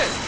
it!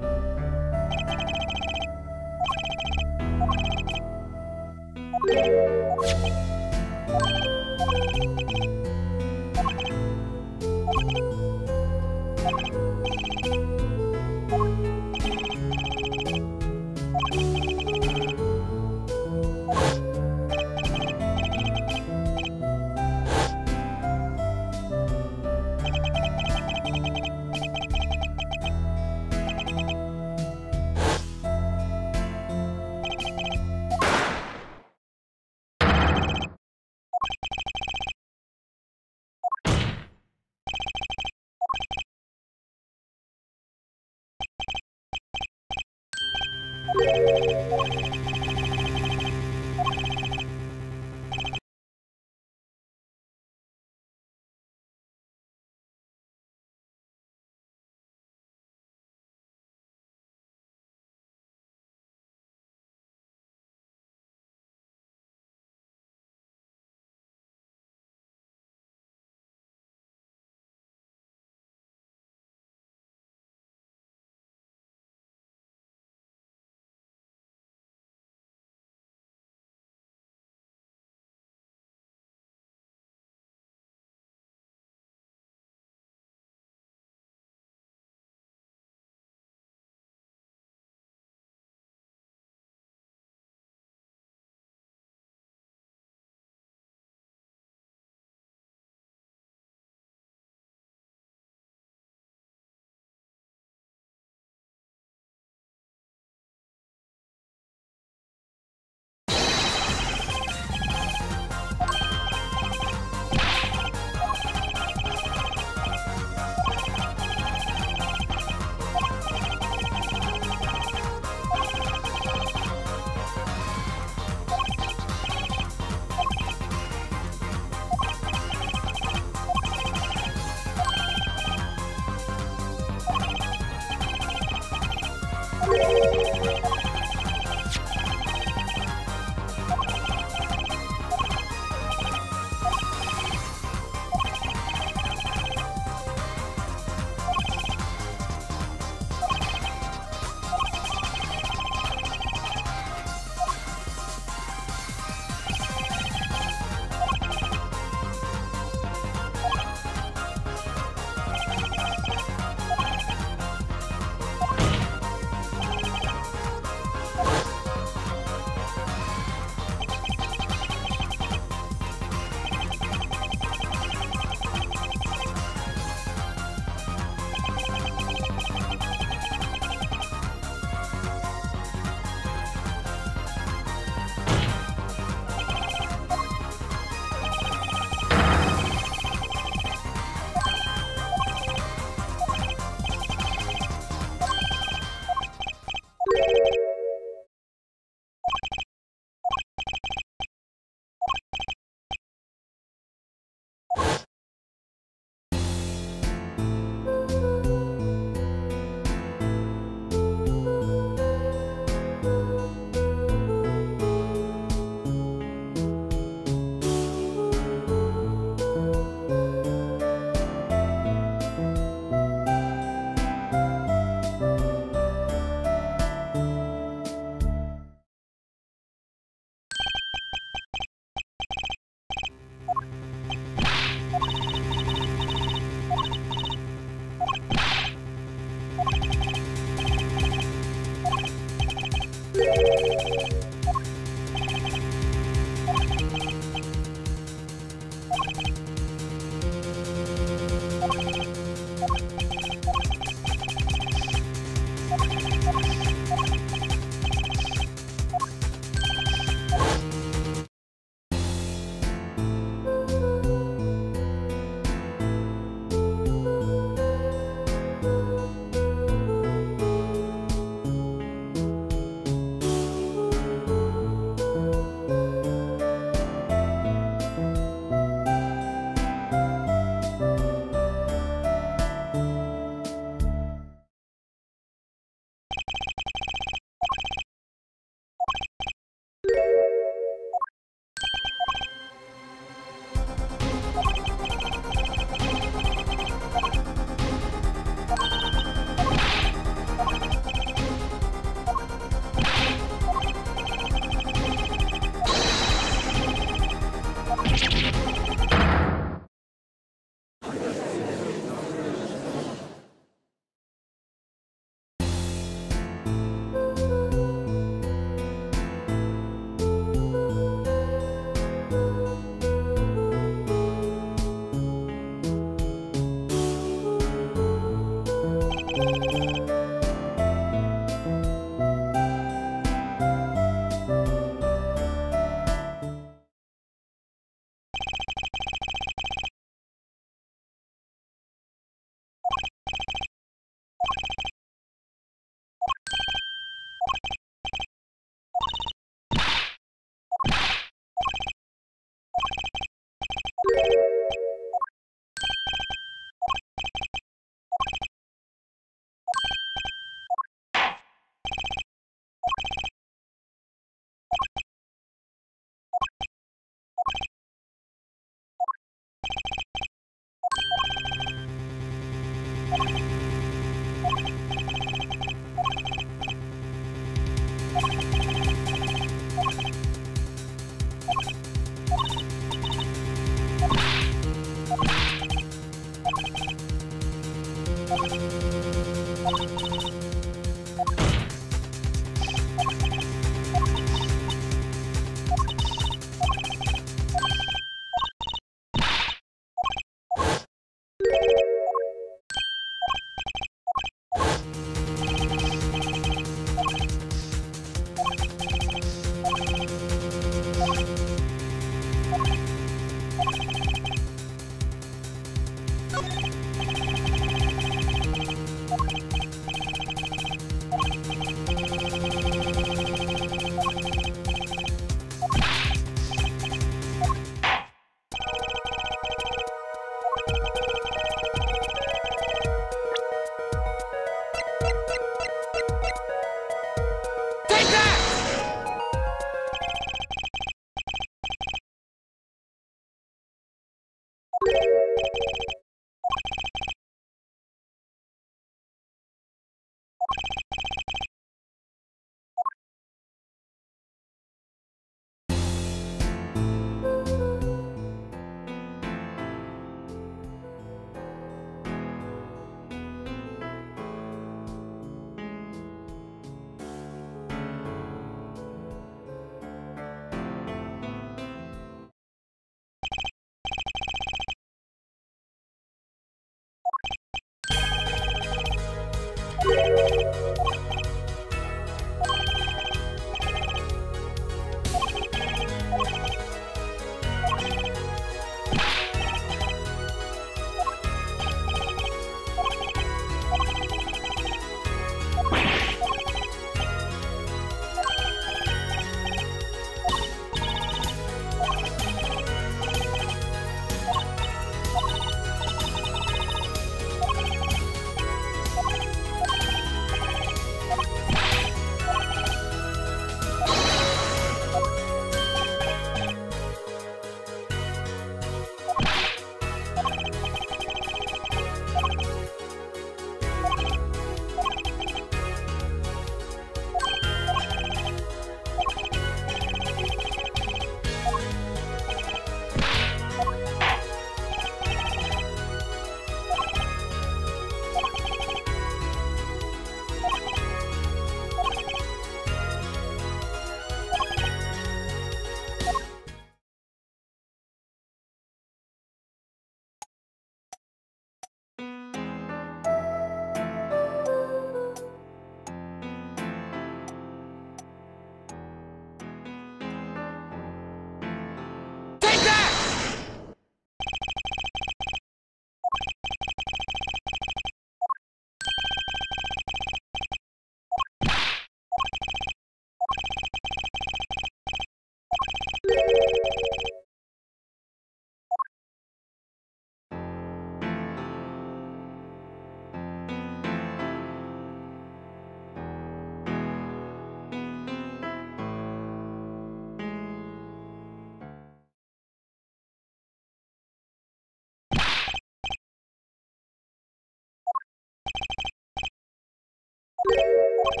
Thank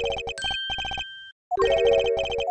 you.